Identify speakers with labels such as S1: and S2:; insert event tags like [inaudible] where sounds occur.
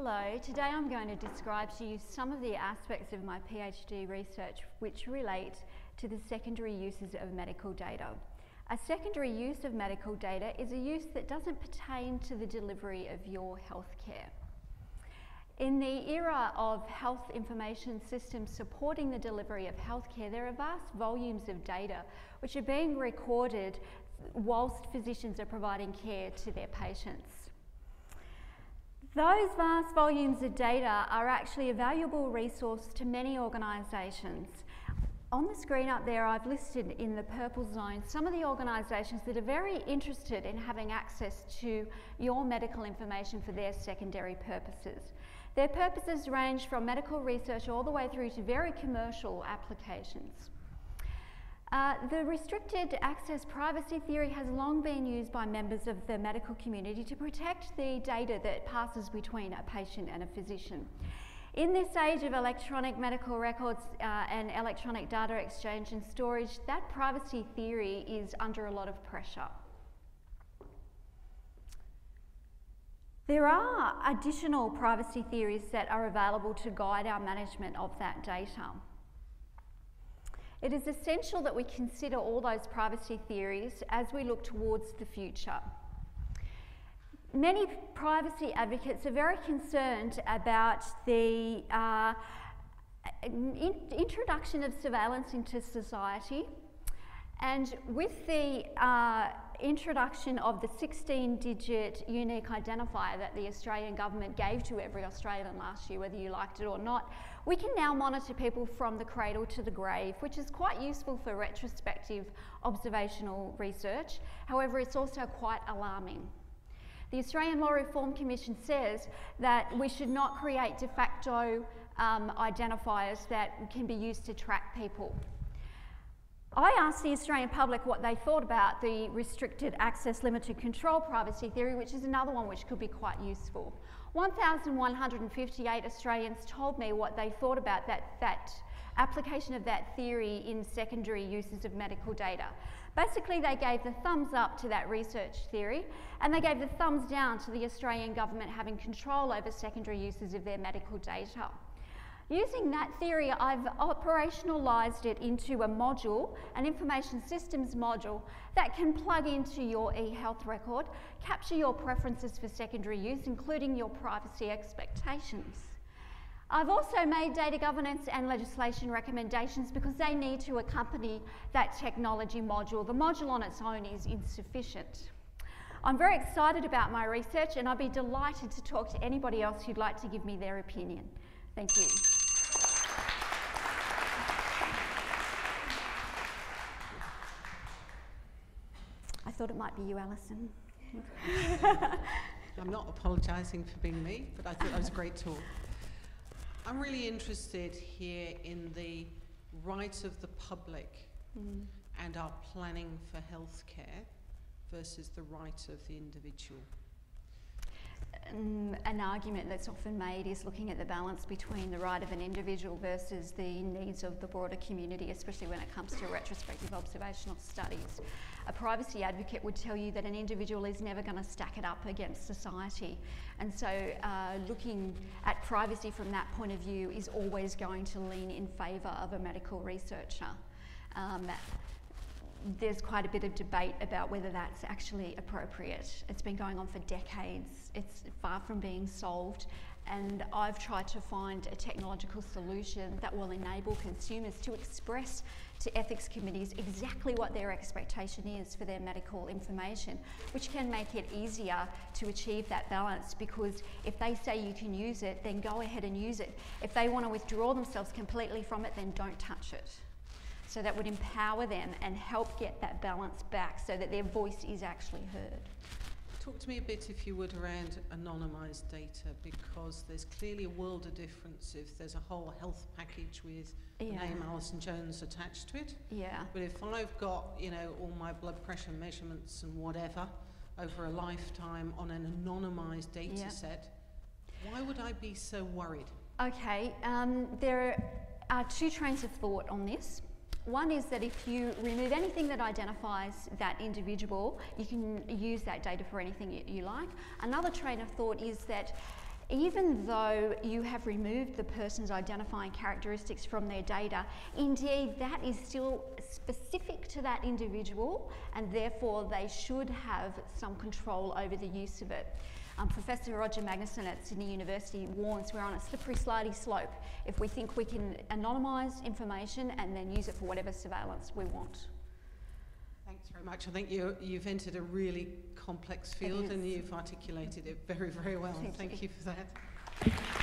S1: Hello, today I'm going to describe to you some of the aspects of my PhD research which relate to the secondary uses of medical data. A secondary use of medical data is a use that doesn't pertain to the delivery of your healthcare. In the era of health information systems supporting the delivery of healthcare, there are vast volumes of data which are being recorded whilst physicians are providing care to their patients. Those vast volumes of data are actually a valuable resource to many organisations. On the screen up there, I've listed in the purple zone some of the organisations that are very interested in having access to your medical information for their secondary purposes. Their purposes range from medical research all the way through to very commercial applications. Uh, the restricted access privacy theory has long been used by members of the medical community to protect the data that passes between a patient and a physician. In this age of electronic medical records uh, and electronic data exchange and storage, that privacy theory is under a lot of pressure. There are additional privacy theories that are available to guide our management of that data. It is essential that we consider all those privacy theories as we look towards the future. Many privacy advocates are very concerned about the uh, in introduction of surveillance into society and with the uh, introduction of the 16 digit unique identifier that the Australian government gave to every Australian last year, whether you liked it or not, we can now monitor people from the cradle to the grave, which is quite useful for retrospective observational research. However, it's also quite alarming. The Australian Law Reform Commission says that we should not create de facto um, identifiers that can be used to track people. I asked the Australian public what they thought about the restricted access limited control privacy theory, which is another one which could be quite useful. 1,158 Australians told me what they thought about that, that application of that theory in secondary uses of medical data. Basically, they gave the thumbs up to that research theory and they gave the thumbs down to the Australian government having control over secondary uses of their medical data. Using that theory, I've operationalised it into a module, an information systems module, that can plug into your e-health record, capture your preferences for secondary use, including your privacy expectations. I've also made data governance and legislation recommendations because they need to accompany that technology module. The module on its own is insufficient. I'm very excited about my research and I'd be delighted to talk to anybody else who'd like to give me their opinion. Thank you. Thought it might be you, Alison. [laughs]
S2: I'm not apologising for being me, but I thought that was a great talk. I'm really interested here in the right of the public mm. and our planning for healthcare versus the right of the individual.
S1: Um, an argument that's often made is looking at the balance between the right of an individual versus the needs of the broader community, especially when it comes to retrospective observational studies a privacy advocate would tell you that an individual is never going to stack it up against society. And so uh, looking at privacy from that point of view is always going to lean in favour of a medical researcher. Um, there's quite a bit of debate about whether that's actually appropriate. It's been going on for decades. It's far from being solved and I've tried to find a technological solution that will enable consumers to express to ethics committees exactly what their expectation is for their medical information, which can make it easier to achieve that balance because if they say you can use it, then go ahead and use it. If they want to withdraw themselves completely from it, then don't touch it. So that would empower them and help get that balance back so that their voice is actually heard.
S2: Talk to me a bit, if you would, around anonymised data because there's clearly a world of difference if there's a whole health package with yeah. the name Alison Jones attached to it.
S1: Yeah.
S2: But if I've got, you know, all my blood pressure measurements and whatever over a lifetime on an anonymised data yeah. set, why would I be so worried?
S1: Okay, um, there are two trains of thought on this. One is that if you remove anything that identifies that individual, you can use that data for anything you, you like. Another train of thought is that even though you have removed the person's identifying characteristics from their data, indeed that is still specific to that individual and therefore they should have some control over the use of it. Um, Professor Roger Magnusson at Sydney University warns we're on a slippery, slidey slope if we think we can anonymise information and then use it for whatever surveillance we want.
S2: Thanks very much. I think you, you've entered a really complex field and you've articulated it very, very well.
S1: Thank
S2: Thank
S1: you.
S2: you for that.